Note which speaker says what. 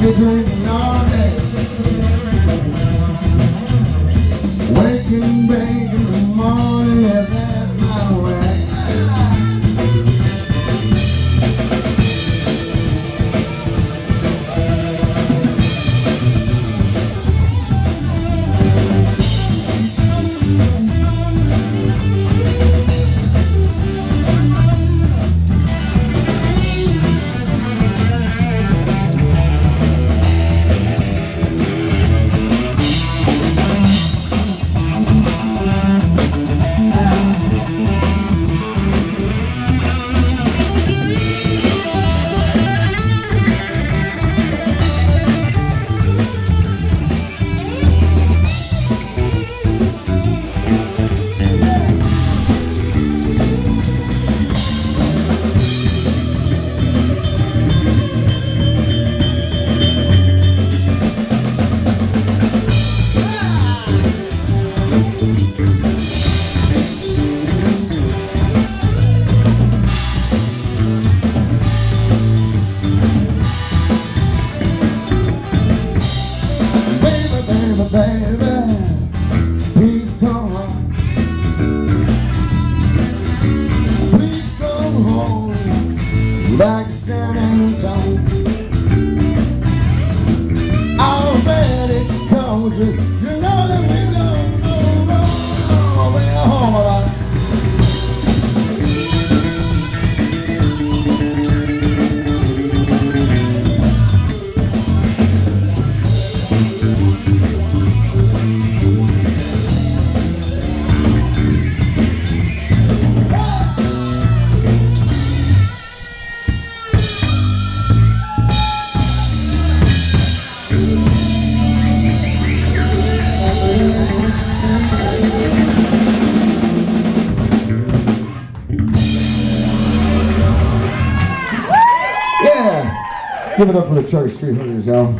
Speaker 1: I'll be dreaming on. I already told you, you know that Give it up for the Cherry Street Hookers, y'all.